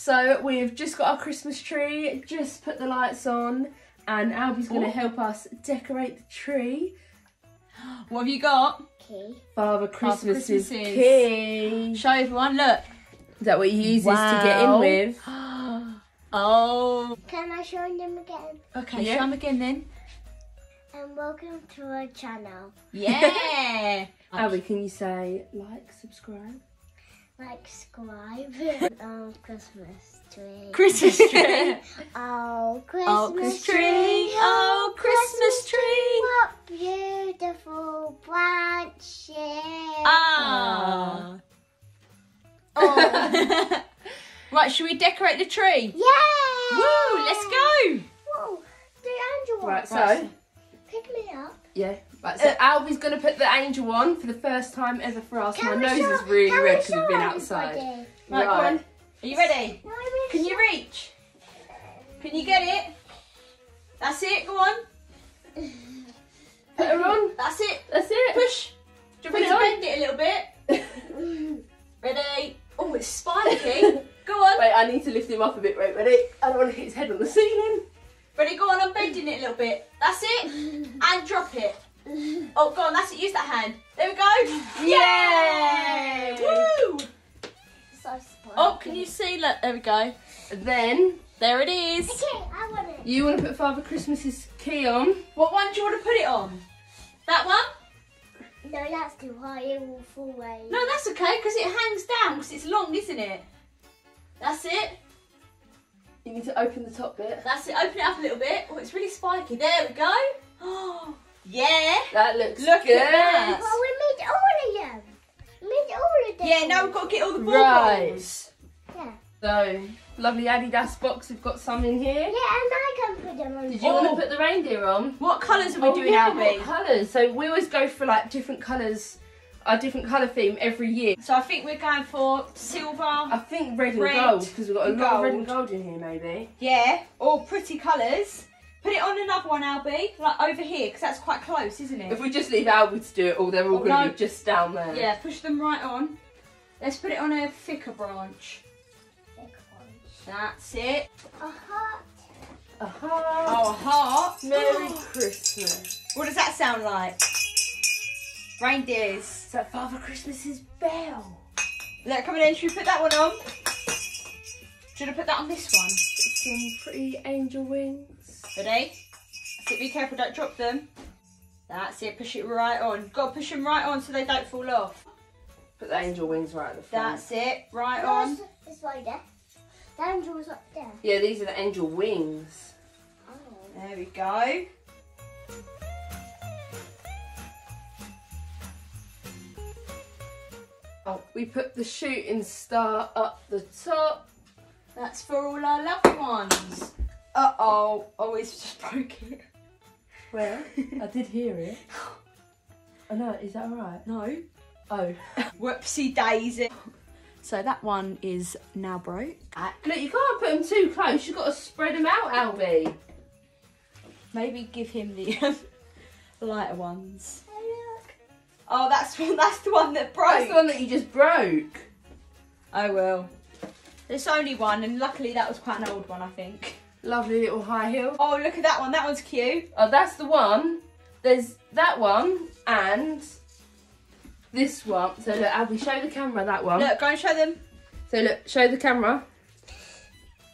So we've just got our Christmas tree, just put the lights on, and Albie's going to help us decorate the tree. What have you got? Okay. Father Christmas's Christmases. key. Show everyone. Look. that what he uses to get in with? Oh. Can I show them again? Okay. Yeah. Show them again then. And welcome to our channel. Yeah. Albie, can you say like, subscribe? Like, subscribe. oh, Christmas tree. Christmas tree. Oh, Christmas Oh, Christmas tree. Oh, Christmas tree. What beautiful branches. Ah. Oh. right, should we decorate the tree? yeah. Woo, let's go. Whoa, the angel one. Right, so, Pick me up. yeah. Right, so Albie's going to put the angel on for the first time ever for us. My nose show- is really red because we've show been everybody? outside. Right, go on. Are you ready? No, Can you reach? Can you get it? That's it. Go on. Put her on. That's it. That's it. Push. Do you want me Put it to bend it a little bit? Ready? Oh, it's spiky. Go on. Wait, I need to lift him up a bit. Wait, ready? I don't want to hit his head on the ceiling. Ready? Go on. I'm bending it a little bit. That's it. And drop it. Oh, go on. That's it. Use that hand. There we go. Yay! Woo! So. Oh, can you see? Look, there we go. Then There it is. Okay, I want it. you want to put Father Christmas's key on. What one do you want to put it on? That one? No, that's too high. It will fall away. No, that's okay because it hangs down because it's long, isn't it? That's it. You need to open the top bit. That's it. Open it up a little bit. Oh, it's really spiky. There we go. Oh, yeah. That looks Look at that. Well, we made all of them. We made all of them. Yeah, now we've got to get all the ball Right. balls. Yeah. So, lovely Adidas box. We've got some in here. Yeah, and I can put them on. Did you Oh. want to put the reindeer on? What colours are we Oh, doing, yeah, Albie? What colours? So we always go for like different colours, a different colour theme every year. So I think we're going for silver. I think red and gold because we've got a and lot of red and gold. gold in here, maybe. Yeah, all pretty colours. Put it on another one, Albie, like over here, because that's quite close, isn't it? If we just leave Albie to do it all, they're all Oh, going to no. be just down there. Yeah, push them right on. Let's put it on a thicker branch. That's it. A heart. A heart. Oh, a heart. Merry oh. Christmas. What does that sound like? Reindeers. Is that Father Christmas's bell? Look, come on in. Should we put that one on? Should I put that on this one? Some pretty angel wings. Ready? That's it. Be careful. Don't drop them. That's it. Push it right on. Got to push them right on so they don't fall off. Put the angel wings right at the front. That's it. Right on. Yours is right there. The angel is up there. Yeah, these are the angel wings. Oh. There we go. Oh, we put the shooting star up the top. That's for all our loved ones. Uh oh. Oh, it's just broke it. Where? I did hear it. I know, is that alright? No. Oh. Whoopsie daisy. So that one is now broke. Look, you can't put them too close. You've got to spread them out, Albie. Maybe give him the lighter ones. Hey, look. Oh, that's that's the one that broke. That's the one that you just broke. Oh well. There's only one, and luckily that was quite an old one, I think. Lovely little high heel. Oh, look at that one. That one's cute. Oh, that's the one. There's that one and this one. So look, Albie, show the camera that one. Look, go and show them. So look, show the camera.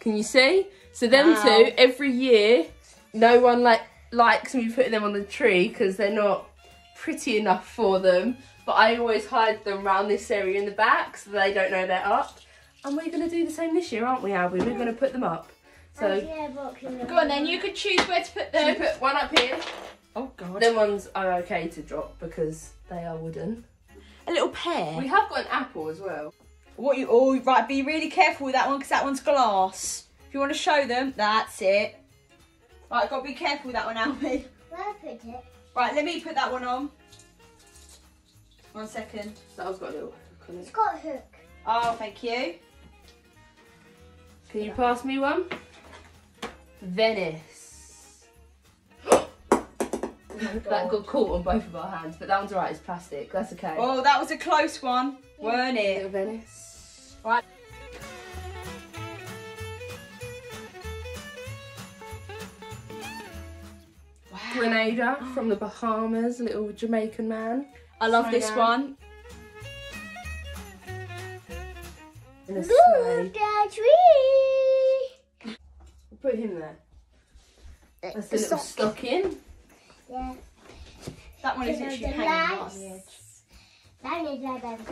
Can you see? So them Wow. two every year, no one like likes me putting them on the tree because they're not pretty enough for them. But I always hide them around this area in the back so they don't know they're up. And we're gonna do the same this year, aren't we, Albie? We're gonna put them up. So And yeah, but can Go on then. You could choose where to put should we them. put one up here? Oh God. Them ones are okay to drop because they are wooden. A little pear. We have got an apple as well. What you? Oh, right. Be really careful with that one because that one's glass. If you want to show them, that's it. Right, got to be careful with that one, Albie. Where put it? Right, let me put that one on. One second. That one's got a little hook on It's it. got a hook. Oh, thank you. Can you pass me one? Venice. Oh that got caught on both of our hands, but that one's alright, it's plastic, that's okay. Oh, that was a close one, yeah. weren't it? Venice. Right. Wow. Grenada from the Bahamas, little Jamaican man. I love this one. In the snow the tree. Put him there. That's a The little sock. stocking. Yeah. That one is You know, literally the hanging right on the edge. That is my baby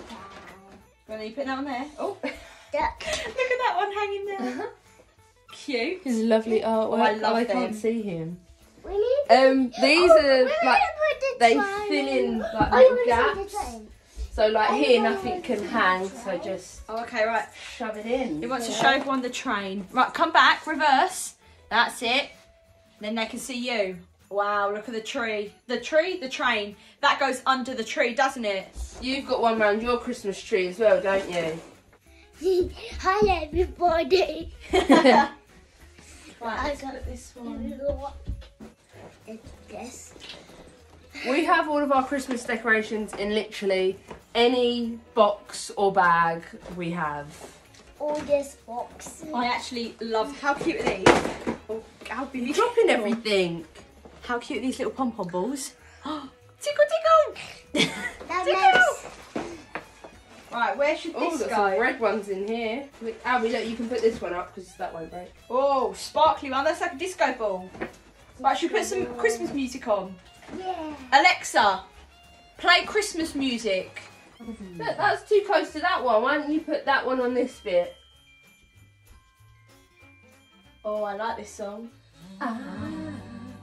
Gonna you put that one there? Oh, look at that one hanging there. Cute. His lovely artwork. I love oh, I can't see him. We need Um, these Oh, are we're like gonna put the they fill in like Oh, little you wanna see the gaps. Train? So like Oh, here, yeah. nothing can hang. So just Oh, okay, right. shove it in. He wants to show everyone the train. Right, come back, reverse. That's it. Then they can see you. Wow, look at the tree. The tree, the train. That goes under the tree, doesn't it? You've got one round your Christmas tree as well, don't you? Hi everybody. Right, I let's got put this one. It's this. We have all of our Christmas decorations in literally any box or bag we have. All this box. I actually love. How cute are these? Oh, how big? You're dropping everything. How cute are these little pom pom balls? tickle tickle. That tickle. Right, where should Oh, this we've got some red ones in here. Look, Albie, look, you can put this one up because that won't break. Oh, sparkly one. That's like a disco ball. Right, should we put some Christmas music on? Yeah. Alexa, play Christmas music. Look, that's too close to that one. Why don't you put that one on this bit? Oh, I like this song.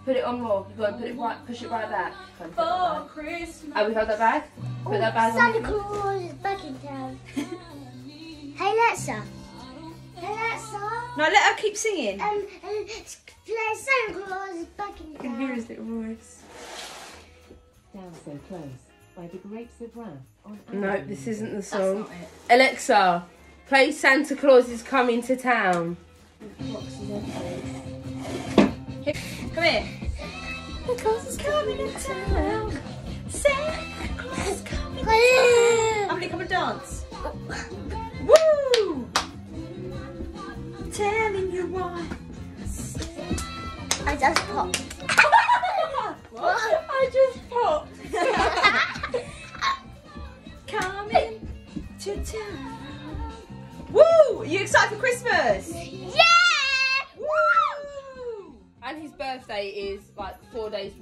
Put it on more. You've got to put it right, push it right back. Kind of put it For back. Christmas. Albie, hold that bag. Put that bag Santa on. Claus is back in town. hey Alexa. Hey Alexa. No, let her keep singing. Um, um, play Santa Claus is back in You can hear his little voice. Down so close by the grapes of wrath on No, this isn't the That's song. not it. Alexa, play Santa Claus is coming to town. Come here. Santa Claus is coming to town. Santa Claus is coming. to town. Emily, come and dance. Woo! Telling you why. I just popped.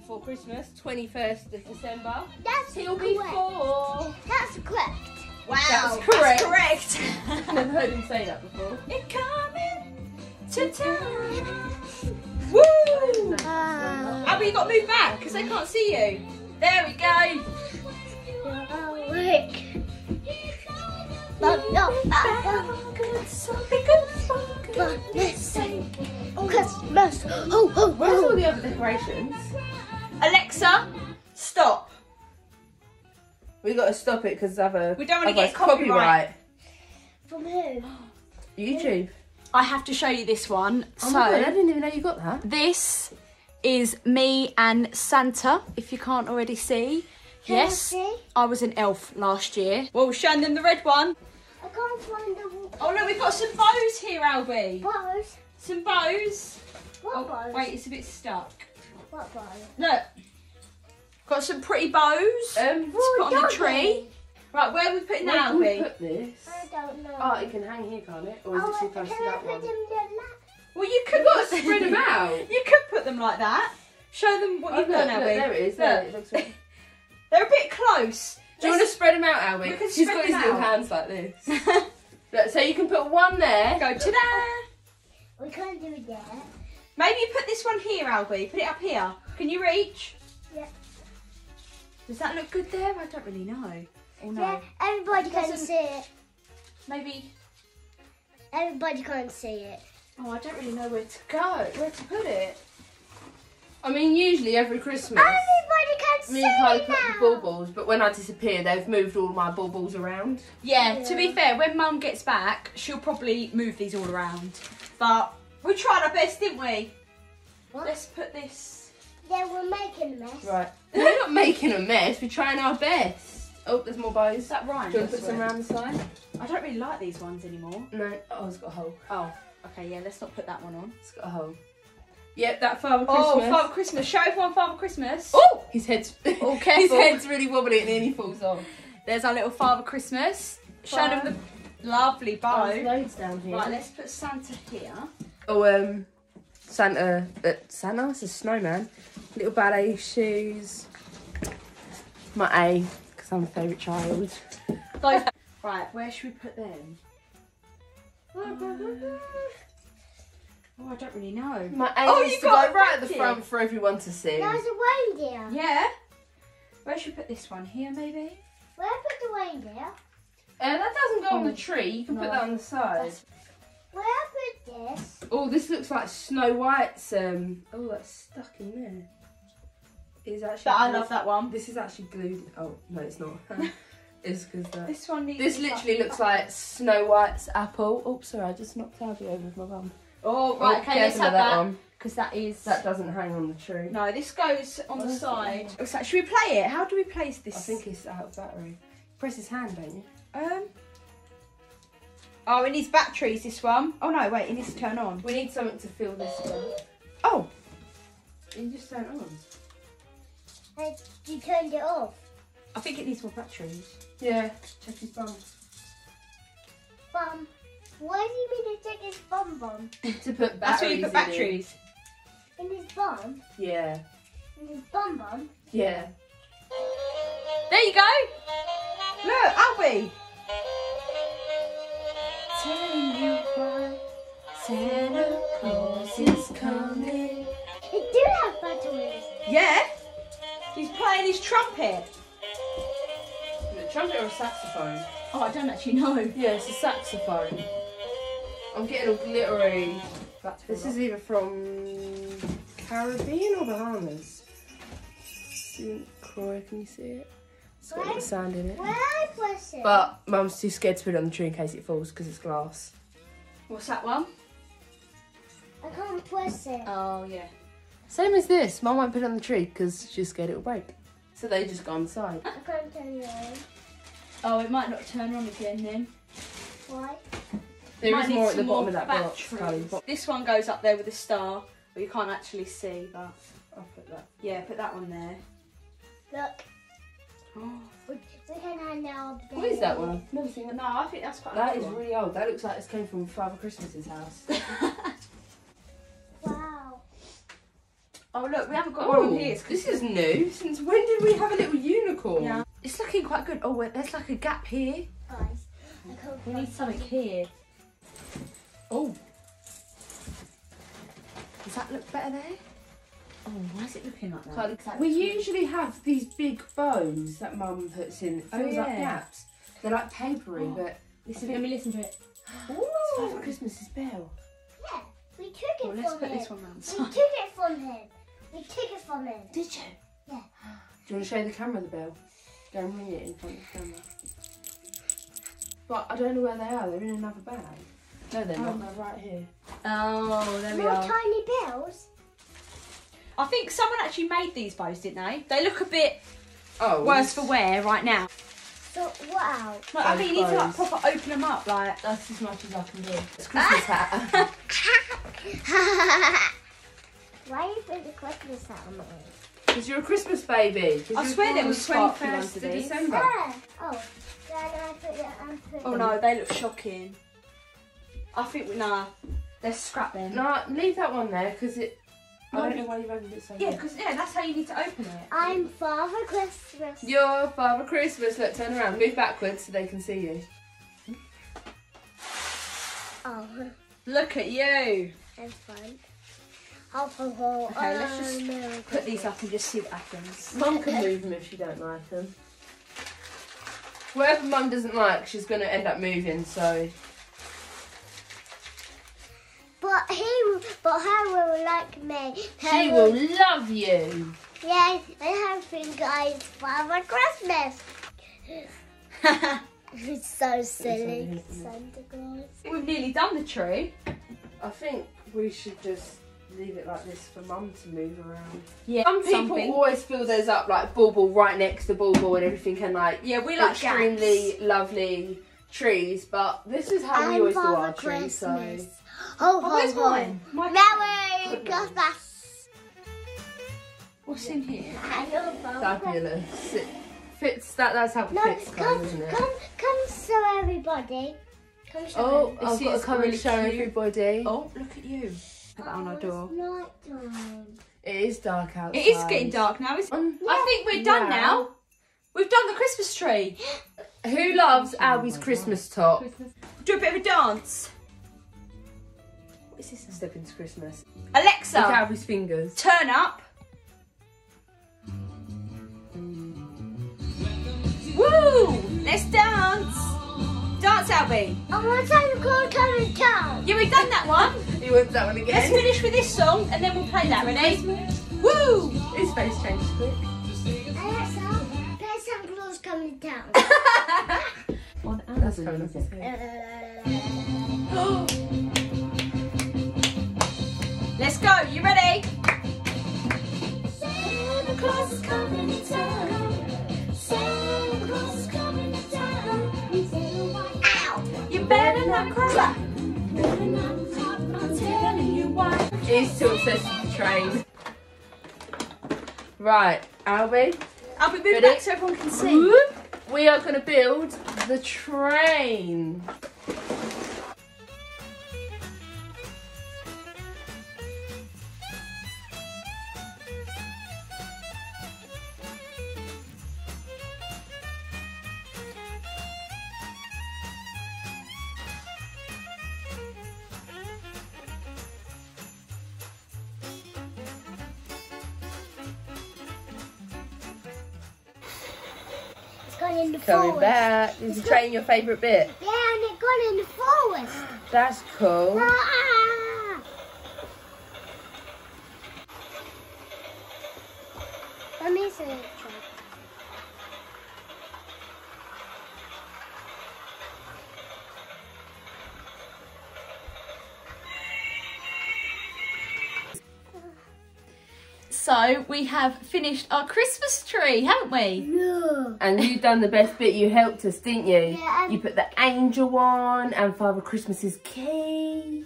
Four before Christmas, 21st of December. That's He'll be correct. four. That's correct. Wow, That's correct. correct. Never heard him say that before. It coming to town. Woo! Uh, Albie, you got to move back because they can't see you. There we go. oh. But no, but but let's sing Christmas. Ho ho Where's all the other decorations? Alexa, stop. We got to stop it because other. We don't wanna get otherwise copyright. From who? YouTube. I have to show you this one. Oh my God, I didn't even know you got that. this is me and Santa, if you can't already see. Can I yes, see? I was an elf last year. Well, we're showing them the red one. I can't find the Oh, look, we've got some bows here, Albie. bows. Some bows. What Oh, bows? wait, it's a bit stuck. What bows? Look. Got some pretty bows. Um, to put on the doggy. tree. Right, where are we putting where that, can we Albie? put this? I don't know. Oh, it can hang here, can't it? Or is Oh, it too close to that one? the lap? Well, you could You've spread them out. You could put them like that. Show them what Oh, you've look, done, look, Albie. there it is. Look. There, it looks right. They're a bit close. Do you want to spread them out, Albie? We can He's spread got his them little out. hands like this. Look, so you can put one there. Go ta-da! We can't do that. Maybe you put this one here, Albie. Put it up here. Can you reach? Yeah. Does that look good there? I don't really know. Or no? Yeah, everybody can see it. Maybe. Everybody can see it. Oh, I don't really know where to go. Where to put it? I mean, usually every Christmas, Everybody can me see and Kylie it put the now. baubles, but when I disappear, they've moved all my baubles around. Yeah, to be fair, when Mum gets back, she'll probably move these all around. But we tried our best, didn't we? What? Let's put this. Yeah, we're making a mess. Right. We're not making a mess, we're trying our best. Oh, there's more bows. Is that right? Do you want to put some around the side? I don't really like these ones anymore. No. Oh, it's got a hole. Oh, okay, yeah, let's not put that one on. It's got a hole. Yep, that Father Christmas. Oh, Father Christmas. Show everyone Father Christmas. Oh, his head's Oh, his head's really wobbly and then he falls off. There's our little Father Christmas. Show them the lovely bow. Oh, loads down here. Right, let's put Santa here. Oh, um, Santa, uh, Santa, it's a snowman. Little ballet shoes. My A, because I'm a favourite child. Right, where should we put them? Oh, I don't really know. My A Oh, is you to got go right at the front for everyone to see. There's a reindeer. Yeah. Where should we put this one? Here, maybe? Where put the reindeer? Uh, that doesn't go on the tree. You can no. put that on the side. That's- Where this? Oh, this looks like Snow White's. Um. Oh, that's stuck in there. Is actually. But I love that one. This is actually glued. Oh no, it's not. it's because that. This one needs. This to- literally looks like Snow White's apple. Oops, sorry, I just knocked Abby over with my bum. Oh, Oh, right, okay, let's have that that. one. Because that is. That doesn't hang on the tree. No, this goes on the Where's side. the- So, should we play it? How do we place this? I think it's out of battery. Press his hand, don't you? Um. Oh, it needs batteries. This one. Oh no, wait, it needs to turn on. We need something to fill this one. Oh, You just turn it on. Hey, you turned it off. I think it needs more batteries. Yeah, check his bum. Bum. Why do you mean to take his bum bum? to put batteries That's where you put in it. batteries. In his bum? Yeah, In his bum bum? yeah. There you go. Look, Albie. Santa Claus is coming. It do have batteries. Yeah. He's playing his trumpet. Is it a trumpet or a saxophone? Oh, I don't actually know. Yeah, it's a saxophone. I'm getting all glittery. This is either from Caribbean or Bahamas. St. Croix, can you see it? It's got a little sand in it. Where I press it? But Mum's too scared to put it on the tree in case it falls because it's glass. What's that one? I can't press it. Oh yeah. Same as this. Mum won't put it on the tree because she's scared it'll break. So they just go on the side. I can't turn it on. Oh, it might not turn on again then. Why? There Might is more at the bottom of that box, batteries. Karlee. This one goes up there with a star, but you can't actually see. that. I'll put that. yeah, put that one there. Look. Oh. We, we can have now. What is that one? Never seen it. No, I think that's quite. That a one. really old. That looks like it's came from Father Christmas's house. Oh look, we haven't got one Oh, on here. This is new. Since when did we have a little unicorn? Yeah. It's looking quite good. Oh, wait, there's like a gap here. Guys. I We need something here. Oh, Does that look better there? Oh, why is it looking like that? Karlee, we usually have these big bones that Mum puts in. It Oh, fills up gaps. They're like papery, Oh. but Listen, let me listen to it. it's Father Christmas's bell. Yeah. We took it Well, let's from put him. this one round. We took it from him. We took it from him. Did you? Yeah. Do you want to show the camera the bell? Go and ring it in front of the camera. But I don't know where they are. They're in another bag. No, they're Oh. not. They're right here. Oh, there we More are. tiny bells. I think someone actually made these bows, didn't they? They look a bit Oh, worse for wear right now. So wow. Like, I think you need to like bows. proper open them up, like. That's as much as I can do. It's Christmas hat. Why you put the Christmas hat on me? Because you're a Christmas baby. I swear there was 21st of of. December. Ah. Oh. Then I put it. Put Oh no, they look shocking. I think we nah. Let's scrap them. No, leave that one there because it. I don't know why you've opened it so Yeah, because yeah, that's how you need to open it. I'm Father Christmas. Your Father Christmas. Look, turn around. Move backwards so they can see you. Oh, Look at you. that's fun. Ho, ho, ho. Okay, let's just Merry Put these up and just see what happens. Mum can move them if she don't like them. Whatever Mum doesn't like, she's going to end up moving. So But he, will- but her will like me. Her she will love you. Yes, I have been guys Father Christmas. It's so silly. isn't? Santa Claus. We've nearly done the tree. I think we should just leave it like this for Mum to move around. Yeah, Some people something. always fill theirs up like bauble right next to bauble and everything, and like Yeah, we like extremely gaps. lovely trees, but this is how we always do Father our tree. So Christmas. Ho, ho, where's mine? My- Merry Christmas. What's in here? Fabulous. It fits that. That's how it No, fits, come, come, isn't it? come, come, show everybody. Come show Oh, everybody. I've got is to come really and show cute. everybody. Oh, look at you. Put that on our door. It's nighttime. It is dark outside. It is getting dark now. Isn't it? Um, I think we're done yeah. now. We've done the Christmas tree. Who loves Albie's Christmas top? Christmas Do a bit of a dance. What is this? Step into Christmas. Alexa, Look at Albie's fingers. turn up. Woo! Let's dance. Dance, Albie. I want Santa Claus coming town. Yeah, we've done that one. He wants that one again? Let's finish with this song and then we'll play that. Ready? Woo! His face changed quick. Alexa, play Santa Claus coming town. on That's Amazon coming off Music. his head. Let's go. You ready? Santa Claus is coming to town. Santa you why. He's still obsessed with the train. Right, Albie. I'll be moving Ready? back so everyone can see. We are going to build the train. It's in the Coming forest. back. Is the train your favourite bit? Yeah, and it gone in the forest. That's cool. So we have finished our Christmas tree, haven't we? No. And you've done the best bit. You helped us, didn't you? Yeah. You put the angel on and Father Christmas's key.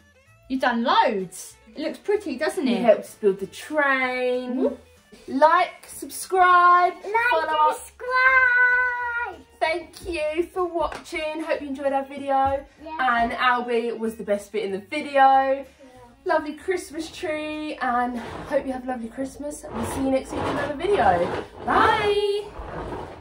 You've done loads. It looks pretty, doesn't it? You it? helped us build the train. Like, subscribe, Like follow and subscribe. Thank you for watching. Hope you enjoyed our video. Yeah. And Albie was the best bit in the video. Lovely Christmas tree and hope you have a lovely Christmas. We'll see you next week in another video. Bye.